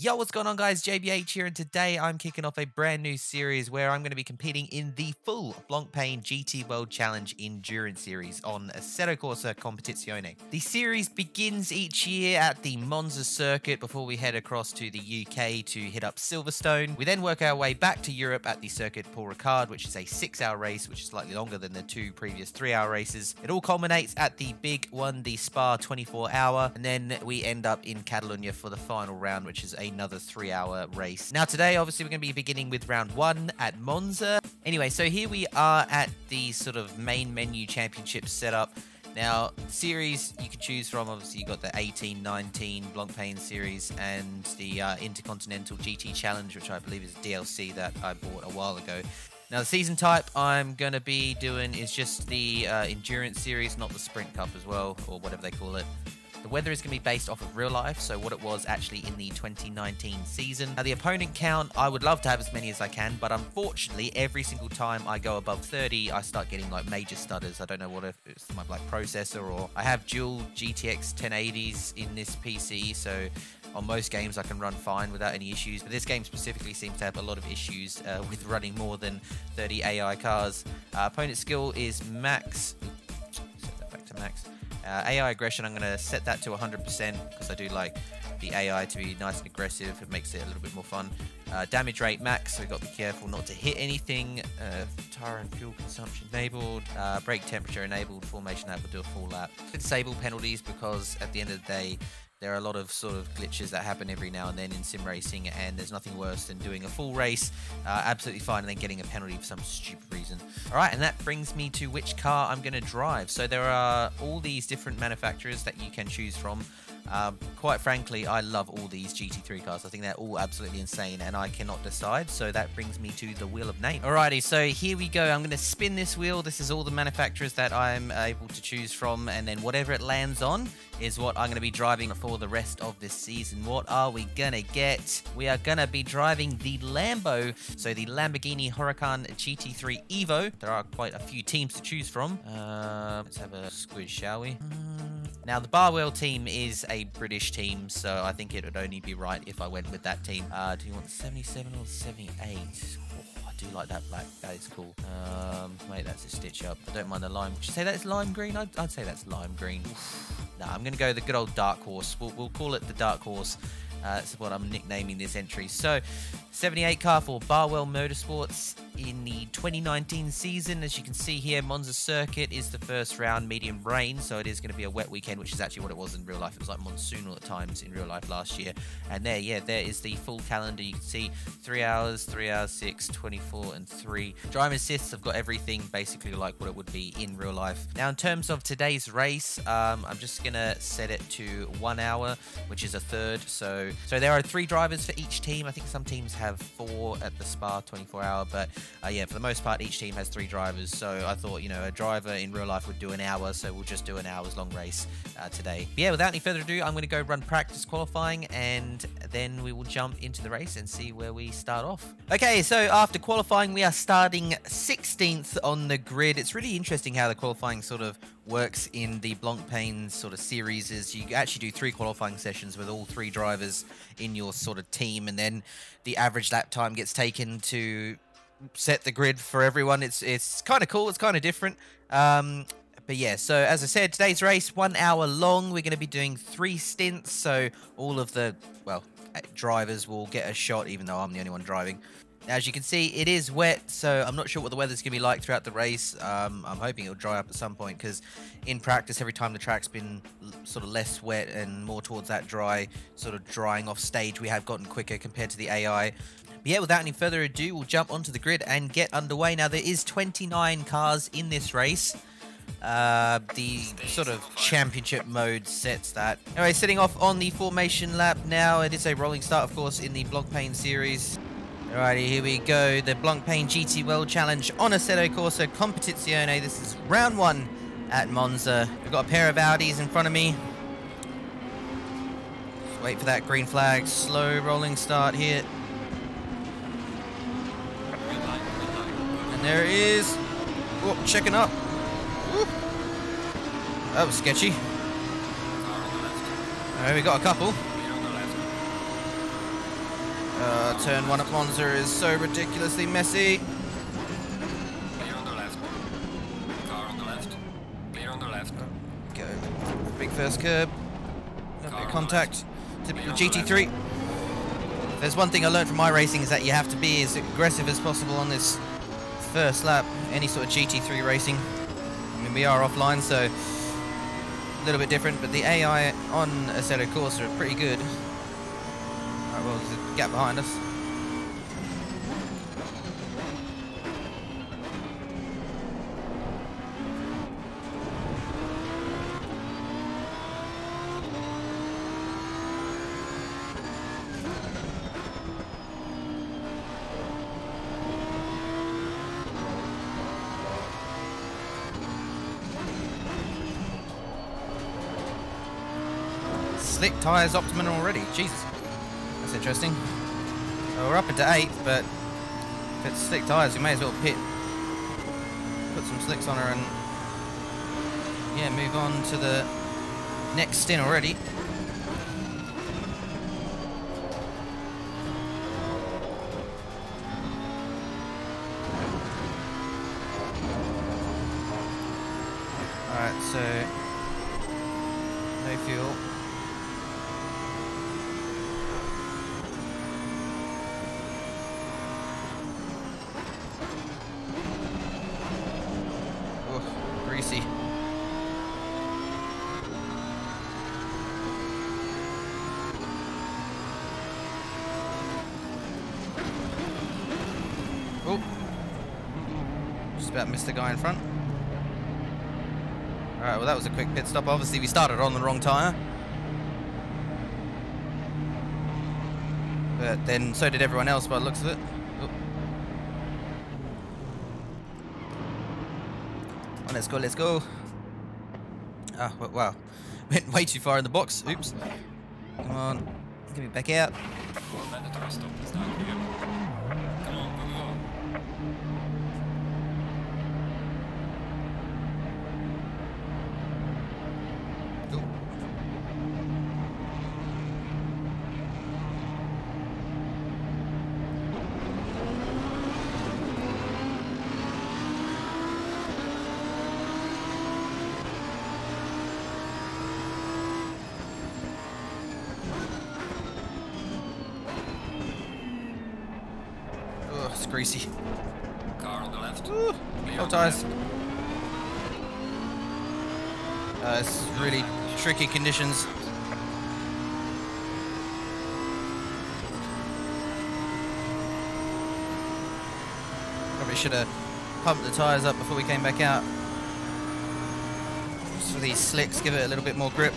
Yo, what's going on, guys? JBH here, and today I'm kicking off a brand new series where I'm going to be competing in the full Blancpain GT World Challenge Endurance Series on Assetto Corsa Competizione. The series begins each year at the Monza circuit before we head across to the UK to hit up Silverstone. We then work our way back to Europe at the circuit Paul Ricard, which is a six hour race, which is slightly longer than the two previous three hour races. It all culminates at the big one, the Spa 24 hour, and then we end up in Catalonia for the final round, which is another three hour race. Now, today, obviously, we're going to be beginning with round one at Monza. Anyway, so here we are at the sort of main menu championship setup. Now, series you can choose from, obviously, you've got the 18, 19 Blancpain series and the uh, Intercontinental GT Challenge, which I believe is DLC that I bought a while ago. Now, the season type I'm going to be doing is just the uh, Endurance series, not the Sprint Cup as well, or whatever they call it. The weather is going to be based off of real life, so what it was actually in the 2019 season. Now, the opponent count, I would love to have as many as I can, but unfortunately, every single time I go above 30, I start getting like major stutters. I don't know what if it's my like processor or I have dual GTX 1080s in this PC, so on most games I can run fine without any issues, but this game specifically seems to have a lot of issues uh, with running more than 30 AI cars. Uh, opponent skill is max. Set that back to max. Uh, AI aggression, I'm going to set that to 100% because I do like the AI to be nice and aggressive. It makes it a little bit more fun. Uh, damage rate max, so we've got to be careful not to hit anything. Uh, tire and fuel consumption enabled. Uh, brake temperature enabled. Formation lap will do a full lap. Disable penalties because at the end of the day, there are a lot of sort of glitches that happen every now and then in sim racing, and there's nothing worse than doing a full race uh, absolutely fine and then getting a penalty for some stupid reason. All right, and that brings me to which car I'm going to drive. So there are all these different manufacturers that you can choose from. Um, quite frankly, I love all these GT3 cars. I think they're all absolutely insane, and I cannot decide. So that brings me to the wheel of name. Alrighty, so here we go. I'm going to spin this wheel. This is all the manufacturers that I'm able to choose from, and then whatever it lands on is what I'm going to be driving for the rest of this season. What are we going to get? We are going to be driving the Lambo, so the Lamborghini Huracan GT3 Evo. There are quite a few teams to choose from. Uh, let's have a squiz, shall we? Now, the Barwell team is a British team, so I think it would only be right if I went with that team. Uh, do you want 77 or 78? I do like that black. That is cool. Um, mate, that's a stitch up. I don't mind the lime. Would you say that's lime green? I'd, I'd say that's lime green. nah, I'm going to go the good old dark horse. We'll, we'll call it the dark horse. Uh, that's what I'm nicknaming this entry. So, 78 car for Barwell Motorsports in the 2019 season. As you can see here, Monza Circuit is the first round medium rain, so it is going to be a wet weekend, which is actually what it was in real life. It was like monsoonal at times in real life last year. And there, yeah, there is the full calendar. You can see 3 hours, 3 hours, 6, 24, and 3. Driver assists have got everything basically like what it would be in real life. Now, in terms of today's race, um, I'm just going to set it to 1 hour, which is a third. So, so there are three drivers for each team. I think some teams have four at the Spa 24 hour, but uh, yeah, for the most part, each team has three drivers. So I thought, you know, a driver in real life would do an hour, so we'll just do an hour's long race uh, today. But yeah, without any further ado, I'm going to go run practice qualifying, and then we will jump into the race and see where we start off. Okay, so after qualifying, we are starting 16th on the grid. It's really interesting how the qualifying sort of works in the Blancpain sort of series is you actually do three qualifying sessions with all three drivers in your sort of team and then the average lap time gets taken to set the grid for everyone. It's it's kind of cool. It's kind of different. Um, but yeah, so as I said, today's race one hour long. We're going to be doing three stints, so all of the well drivers will get a shot, even though I'm the only one driving. As you can see, it is wet, so I'm not sure what the weather's going to be like throughout the race. Um, I'm hoping it'll dry up at some point because in practice, every time the track's been sort of less wet and more towards that dry, sort of drying off stage, we have gotten quicker compared to the AI. But yeah, without any further ado, we'll jump onto the grid and get underway. Now, there is 29 cars in this race. Uh, the sort of championship mode sets that. Anyway, setting off on the formation lap now. It is a rolling start, of course, in the Blancpain series. Alrighty, here we go. The Blancpain GT World Challenge on Assetto Corsa Competizione. This is round one at Monza. We've got a pair of Audis in front of me. Just wait for that green flag. Slow rolling start here. And there it is. Oh, checking up. That was oh, sketchy. Alright, we got a couple. Uh, turn one at Monza is so ridiculously messy. Clear on the left. Car on the left. Clear on the left. Go. Big first curb. Bit of contact. Typical Clear on the GT3. There's one thing I learned from my racing is that you have to be as aggressive as possible on this first lap. Any sort of GT3 racing. I mean, we are offline, so a little bit different, but the AI on Assetto Corsa are pretty good. Alright, well, there's a gap behind us. Slick tyres optimum already. Jesus. That's interesting. So we're up into 8th, but if it's slick tyres, we may as well pit. Put some slicks on her and yeah, move on to the next stint already. Alright, so no fuel. Ugh, greasy. Oh, just about missed the guy in front. Alright, well that was a quick pit stop. Obviously we started on the wrong tyre. But then so did everyone else by the looks of it. Oh. Oh, let's go, let's go. Ah, w- wow. Went way too far in the box. Oops. Come on. Get me back out. Mandatory stop is now clear. Come on, go, go. Go. Ugh, it's greasy. Car on the left. Ooh, Clear no on the tires. left. Uh, it's really conditions. Probably should have pumped the tyres up before we came back out. Just for these slicks, give it a little bit more grip.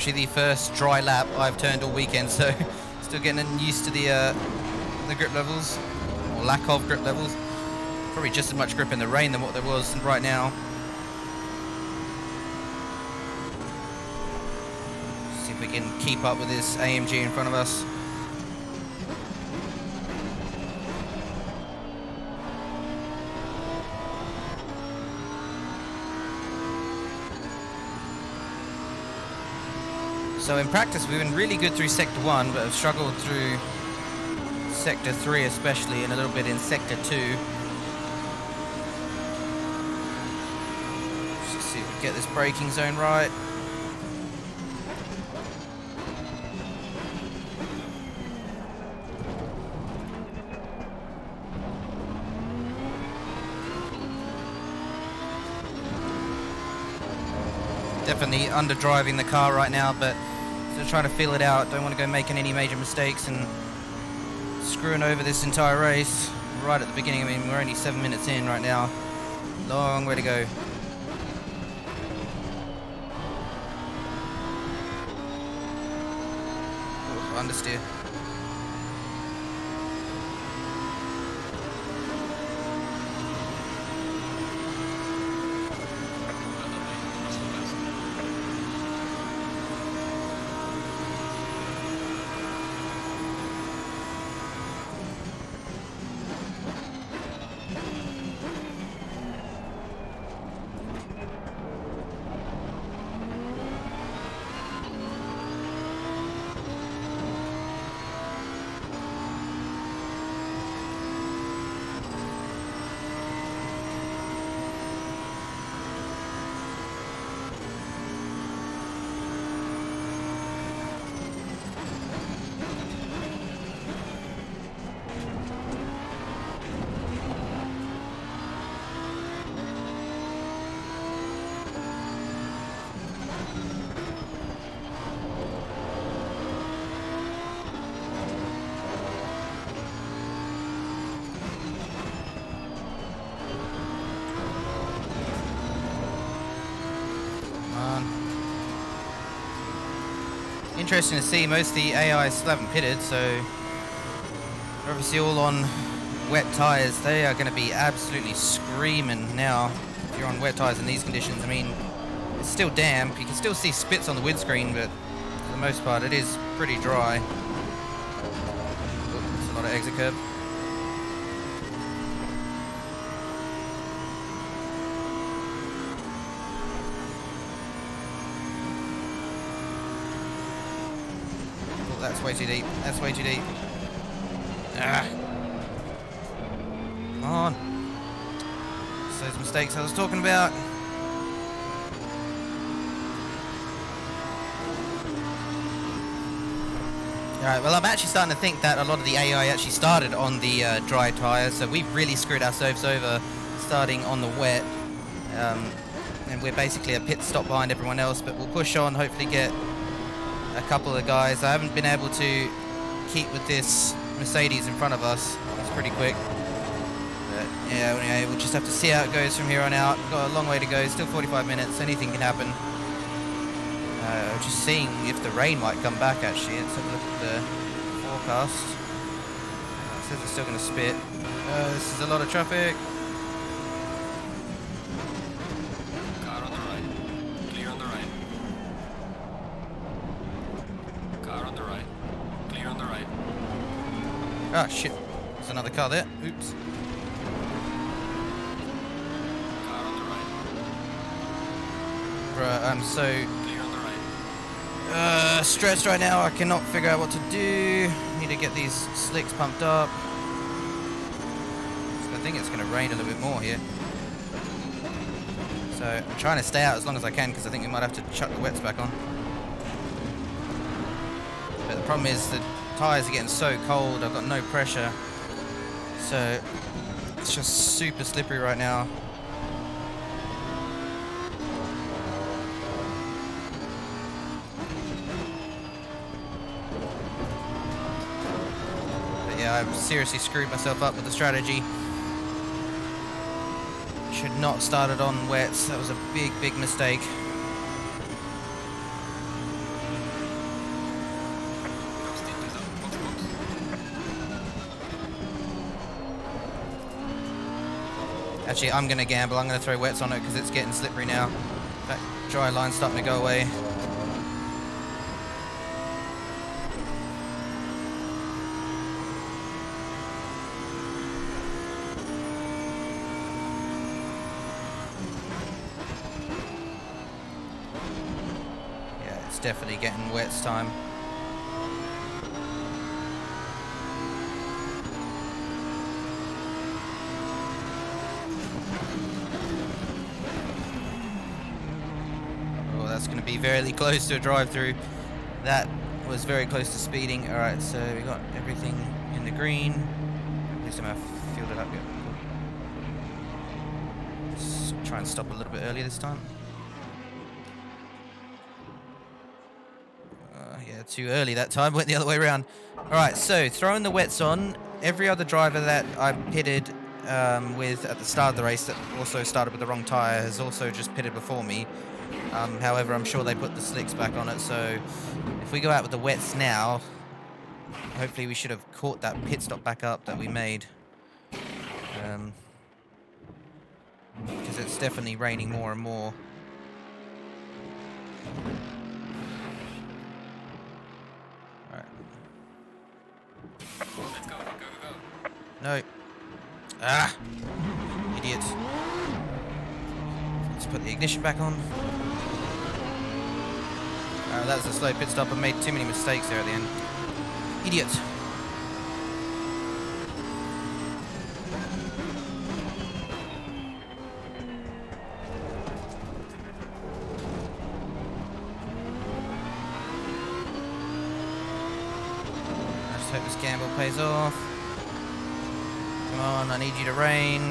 Literally the first dry lap I've turned all weekend, so still getting used to the uh, the grip levels, or lack of grip levels. Probably just as much grip in the rain than what there was right now. See if we can keep up with this AMG in front of us. So in practice, we've been really good through Sector 1, but have struggled through Sector 3 especially, and a little bit in Sector 2. Let's see if we get this braking zone right. Definitely under driving the car right now, but trying to feel it out. Don't want to go making any major mistakes and screwing over this entire race right at the beginning. I mean, we're only seven minutes in right now. Long way to go. Ooh, understeer. Come on. Interesting to see, most of the AI still haven't pitted, so obviously all on wet tyres. They are going to be absolutely screaming now if you're on wet tyres in these conditions. I mean, it's still damp. You can still see spits on the windscreen, but for the most part, it is pretty dry. Oop, There's a lot of exit curb. Oh, that's way too deep. That's way too deep. Ah. Come on. It's those mistakes I was talking about. Alright, well I'm actually starting to think that a lot of the AI actually started on the uh, dry tyres, so we really screwed ourselves over starting on the wet. Um, and we're basically a pit stop behind everyone else, but we'll push on, hopefully get a couple of guys. I haven't been able to keep with this Mercedes in front of us. It's pretty quick. But yeah, yeah, we'll just have to see how it goes from here on out. Got a long way to go, still 45 minutes, anything can happen. Uh, just seeing if the rain might come back actually. Let's have a look at the forecast. Uh, it says it's still going to spit. Uh, this is a lot of traffic. Car on the right. Clear on the right. Car on the right. Clear on the right. Ah, shit. There's another car there. Oops. Car on the right. Bruh, I'm so uh, stressed right now. I cannot figure out what to do. Need to get these slicks pumped up. I think it's going to rain a little bit more here. So I'm trying to stay out as long as I can because I think we might have to chuck the wets back on. But the problem is the tyres are getting so cold. I've got no pressure. So it's just super slippery right now. But yeah, I've seriously screwed myself up with the strategy. Should not started on wets. That was a big, big mistake. Box deep is up. Box, box. Actually, I'm going to gamble. I'm going to throw wets on it because it's getting slippery now. That dry line's starting to go away. Yeah, it's definitely getting wets time. Oh, that's going to be very close to a drive-through. That was very close to speeding. All right, so we got everything in the green. I'm gonna filled it up. Let's try and stop a little bit earlier this time. Uh, yeah, too early that time. Went the other way around. All right, so throwing the wets on. Every other driver that I pitted um, with at the start of the race that also started with the wrong tyre has also just pitted before me. Um, however, I'm sure they put the slicks back on it, so if we go out with the wets now, hopefully we should have caught that pit stop back up that we made. Um, because it's definitely raining more and more. Let's go, go, go. No. Ah! Idiot. Let's put the ignition back on. Uh, that was a slow pit stop. I made too many mistakes there at the end. Idiot. I just hope this gamble pays off. Come on, I need you to rain.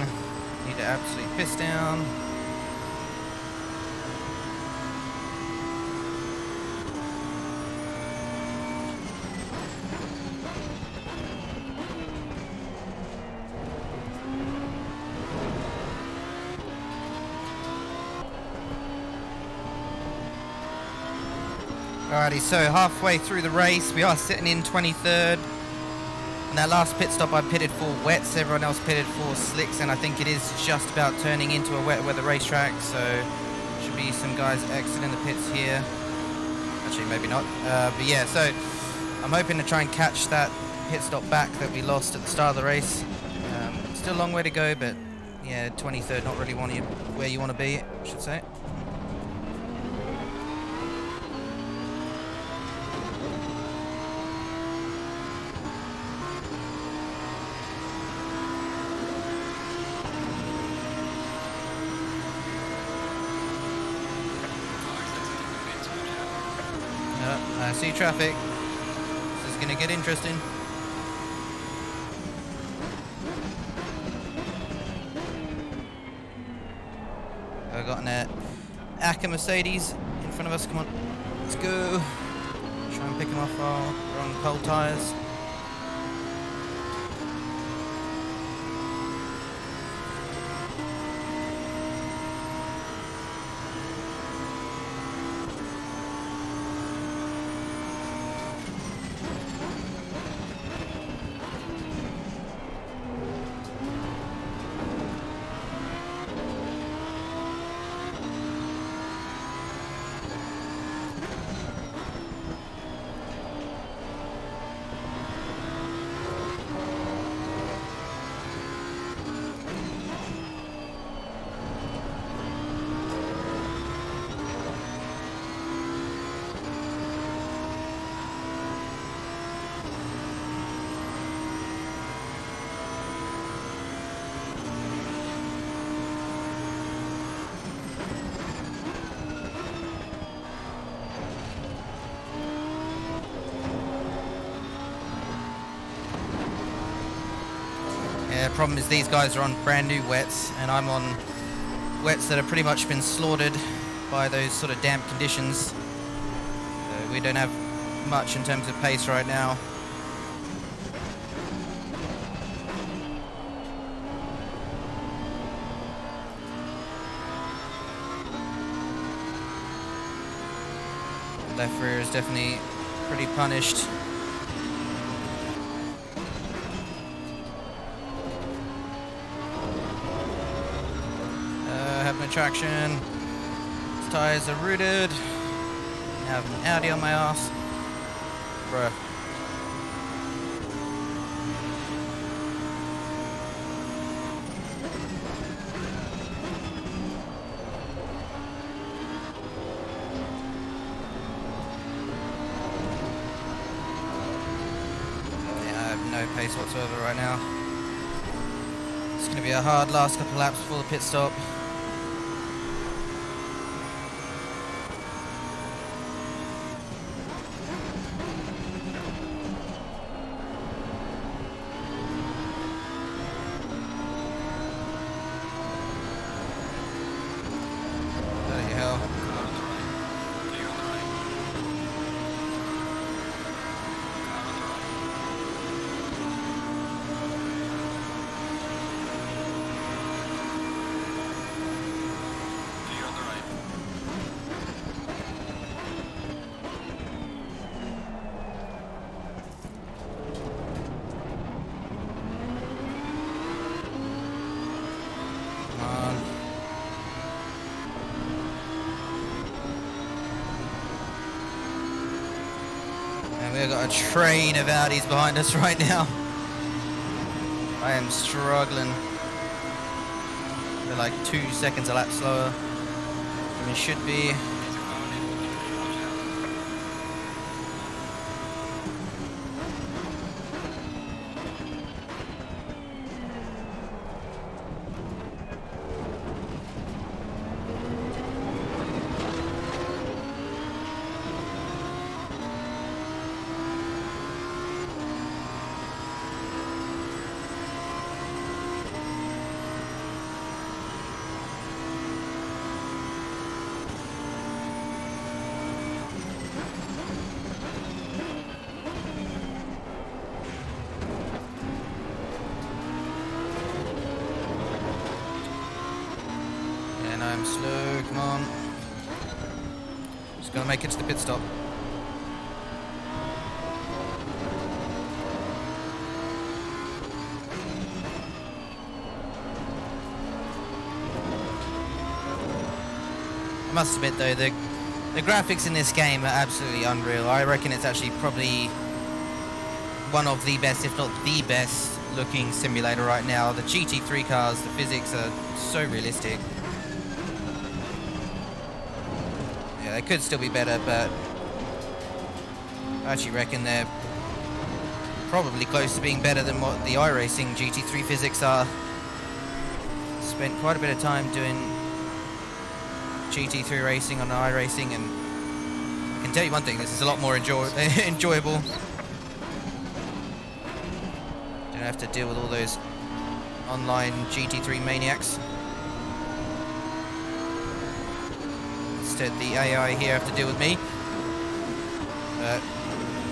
Need to absolutely piss down. Alrighty, so halfway through the race, we are sitting in 23rd. And that last pit stop, I pitted for wets. Everyone else pitted for slicks, and I think it is just about turning into a wet weather racetrack. So should be some guys exiting the pits here. Actually, maybe not. Uh, but yeah, so I'm hoping to try and catch that pit stop back that we lost at the start of the race. Um, still a long way to go, but yeah, 23rd, not really where you want to be, I should say. Cars exiting the pits, watch out. Uh, I see traffic. This is going to get interesting. I've got an uh, Akka Mercedes in front of us. Come on, let's go. Try and pick him off our wrong pole tyres. Yeah, problem is these guys are on brand new wets, and I'm on wets that have pretty much been slaughtered by those sort of damp conditions. So we don't have much in terms of pace right now. Left rear is definitely pretty punished. Uh, have no traction. These tires are rooted. Have an Audi on my ass. Bruh. I have no pace whatsoever right now. It's going to be a hard last couple laps before the pit stop. Bloody hell. Car on the right. Clear on the right. Car on the right. We've got a train of Audis behind us right now. I am struggling. We're like two seconds a lap slower than we should be. There's a car in. Watch out. And I'm slow, come on. Just it to the pit stop. I must admit though, the the graphics in this game are absolutely unreal. I reckon it's actually probably one of the best, if not the best, looking simulator right now. The GT3 cars, the physics are so realistic. They could still be better, but I actually reckon they're probably close to being better than what the iRacing GT3 physics are. Spent quite a bit of time doing GT3 racing on iRacing, and I can tell you one thing: this is a lot more enjoy enjoyable. Don't have to deal with all those online GT3 maniacs. Instead, the AI here have to deal with me. But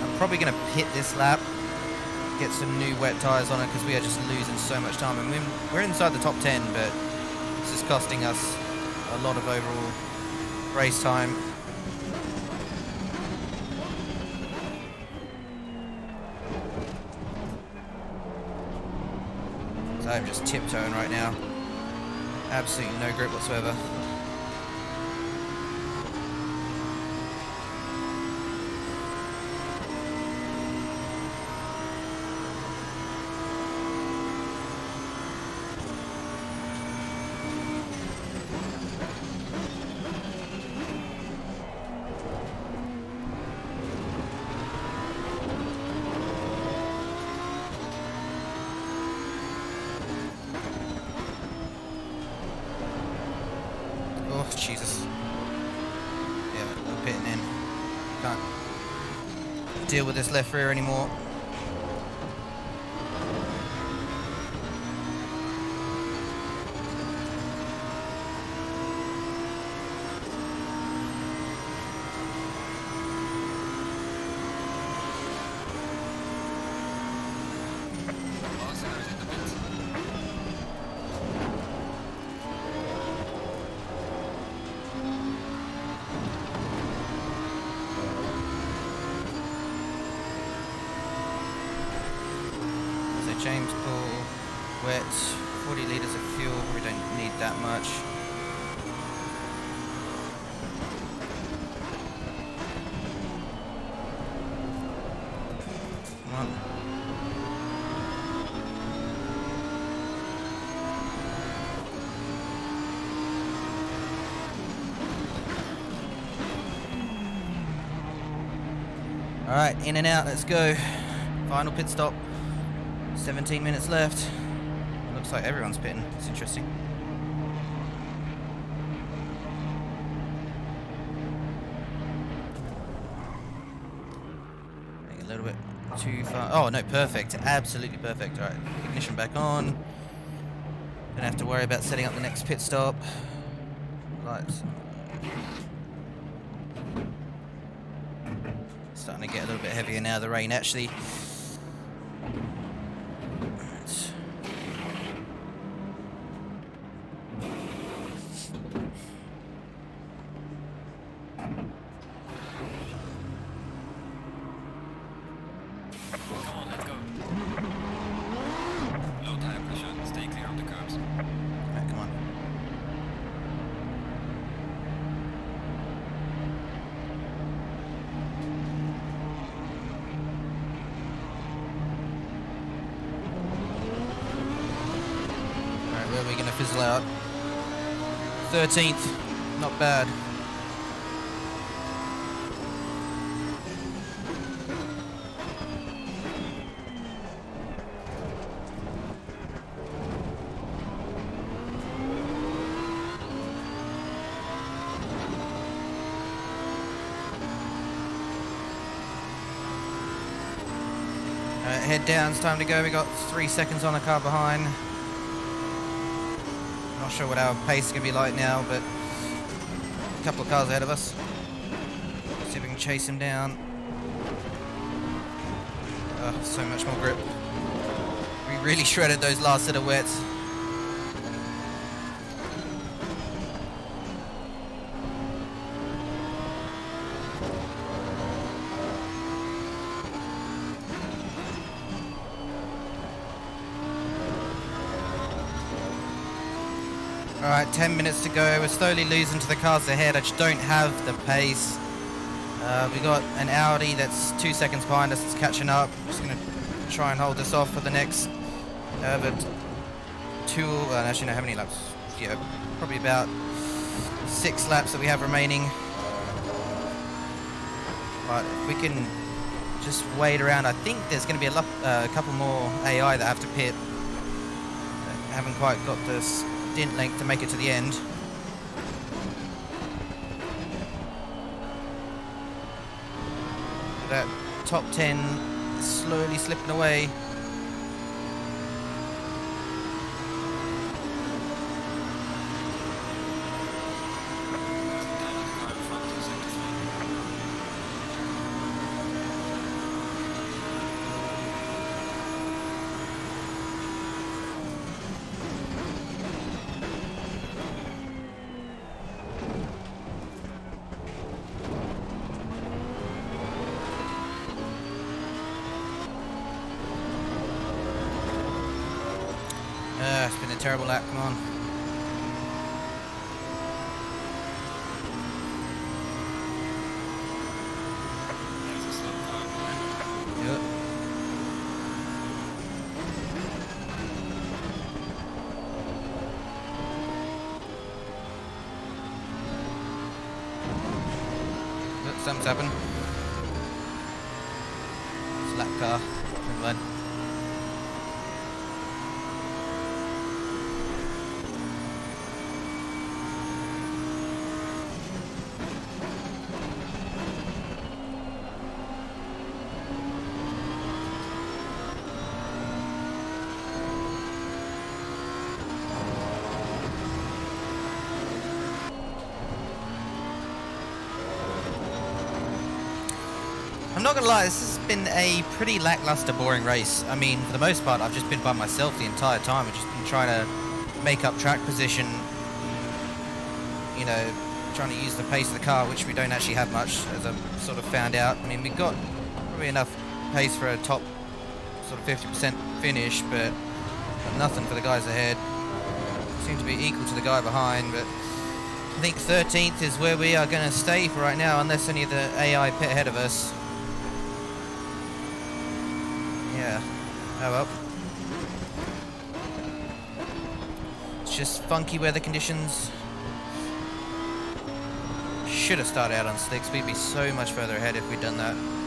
I'm probably going to pit this lap, get some new wet tyres on it because we are just losing so much time. Mean, we're inside the top 10, but this is costing us a lot of overall race time. So I'm just tiptoeing right now. Absolutely no grip whatsoever. Oh, Jesus. Yeah, we're pitting in. Can't with this anymore. Last in the pit. So James Pool, wet, 40 litres of fuel, we don't need that much. Alright, in and out, let's go. Final pit stop. 17 minutes left. Looks like everyone's pitting. It's interesting. A little bit too far. Oh, no, perfect. Absolutely perfect. Alright, ignition back on. Don't have to worry about setting up the next pit stop. Lights. Starting to get a little bit heavier now, the rain actually. Right. Come on, let's go. Low tire pressure. Stay clear of the curbs. Right, come on. Out. 13th, not bad. Uh, head down, it's time to go. We got three seconds on the car behind. Not sure what our pace is going to be like now, but a couple of cars ahead of us. See if we can chase him down. Oh, so much more grip. We really shredded those last set of wets. Alright, 10 minutes to go. We're slowly losing to the cars ahead. I just don't have the pace. Uh, we got an Audi that's two seconds behind us. It's catching up. Just going to try and hold this off for the next uh, but two, uh, actually no, how many laps? Yeah, probably about six laps that we have remaining. But if we can just wait around, I think there's going to be a, uh, a couple more AI that have to pit. That haven't quite got the stint length to make it to the end. That top 10 is slowly slipping away. Car in front is sector three. Uh, it's been a terrible lap, come on. There's a slow car behind it. Yep. Look, something's happened. It's a lap car. Never mind. I'm not gonna lie, this has been a pretty lackluster, boring race. I mean, for the most part, I've just been by myself the entire time. I've just been trying to make up track position, you know, trying to use the pace of the car, which we don't actually have much, as I've sort of found out. I mean, we've got probably enough pace for a top sort of 50% finish, but nothing for the guys ahead. Seem to be equal to the guy behind, but I think 13th is where we are going to stay for right now, unless any of the AI pit ahead of us. Yeah. Oh well. It's just funky weather conditions. Should have started out on slicks. We'd be so much further ahead if we'd done that.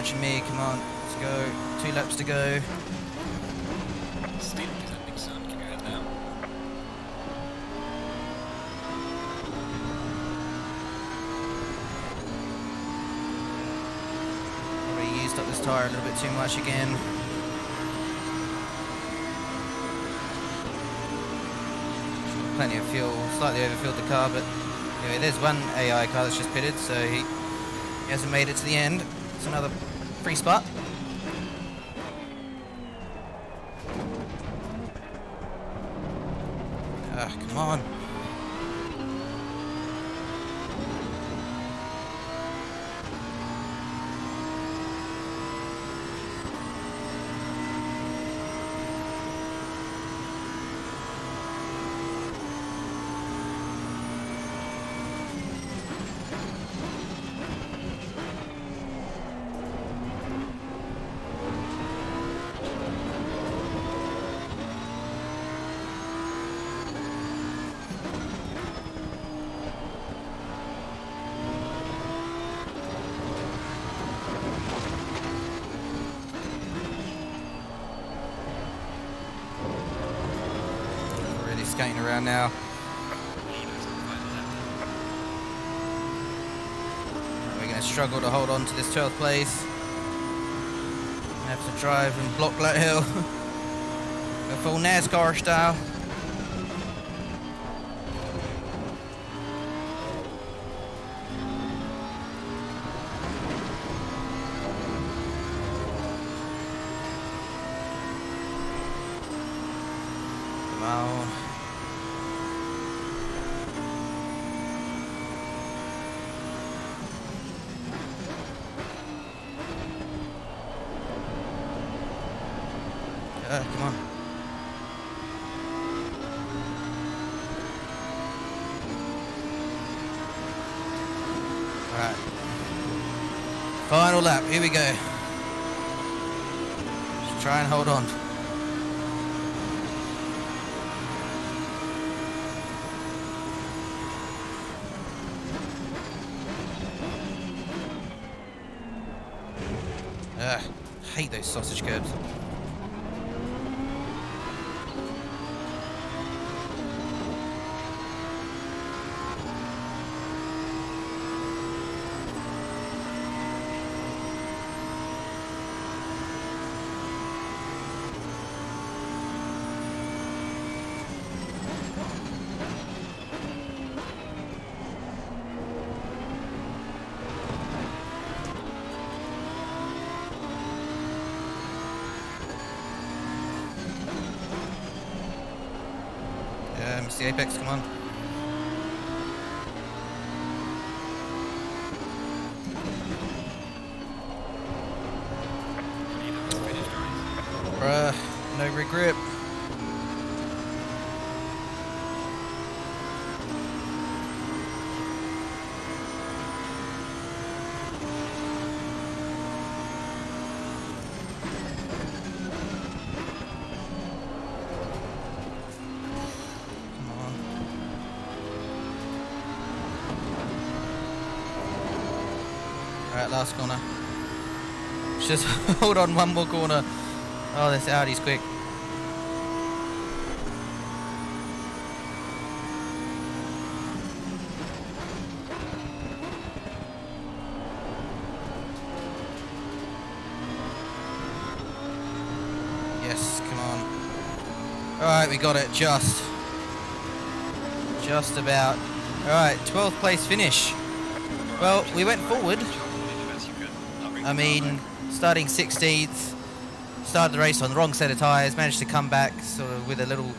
Catching me. Come on, let's go. Two laps to go. Still descending soon. Keep your head down. Probably used up this tyre a little bit too much again. Plenty of fuel, slightly overfilled the car, but anyway, there's one AI car that's just pitted, so he, he hasn't made it to the end. It's another free spot. Ah, come on. Really skating around now. We're going to struggle to hold on to this 12th place. Have to drive and block that hill. Go full NASCAR style. Come on. Uh, come on. Alright. Final lap, here we go. Just try and hold on. Yeah, Mr. Apex, come on. Leader has finished the race. Bruh, no regrip. Come on. Alright, last corner. Just hold on one more corner. Oh, this Audi's quick. Yes, come on. Alright, we got it, just. Just about. Alright, 12th place finish. Well, we went forward. I mean, starting 16th, started the race on the wrong set of tyres, managed to come back sort of with a little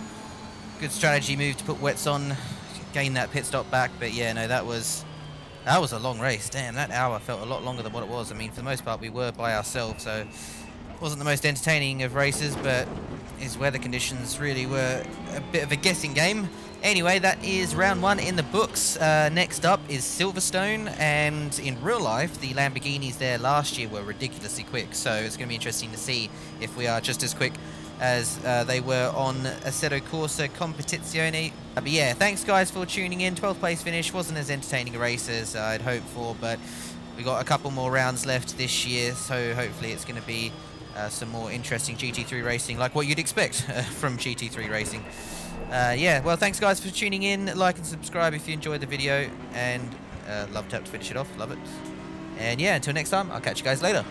good strategy move to put wets on, gain that pit stop back. But yeah, no, that was that was a long race. Damn, that hour felt a lot longer than what it was. I mean, for the most part, we were by ourselves, so it wasn't the most entertaining of races, but his weather conditions really were a bit of a guessing game. Anyway, that is round one in the books. Uh, next up is Silverstone, and in real life, the Lamborghinis there last year were ridiculously quick, so it's going to be interesting to see if we are just as quick as uh, they were on Assetto Corsa Competizione. But yeah, thanks guys for tuning in. 12th place finish wasn't as entertaining a race as I'd hoped for, but we We got a couple more rounds left this year, so hopefully it's going to be uh, some more interesting GT3 racing, like what you'd expect uh, from GT3 racing. Uh, yeah, well, thanks guys for tuning in. Like and subscribe if you enjoyed the video, and uh, love to have to finish it off. Love it. And yeah, until next time, I'll catch you guys later.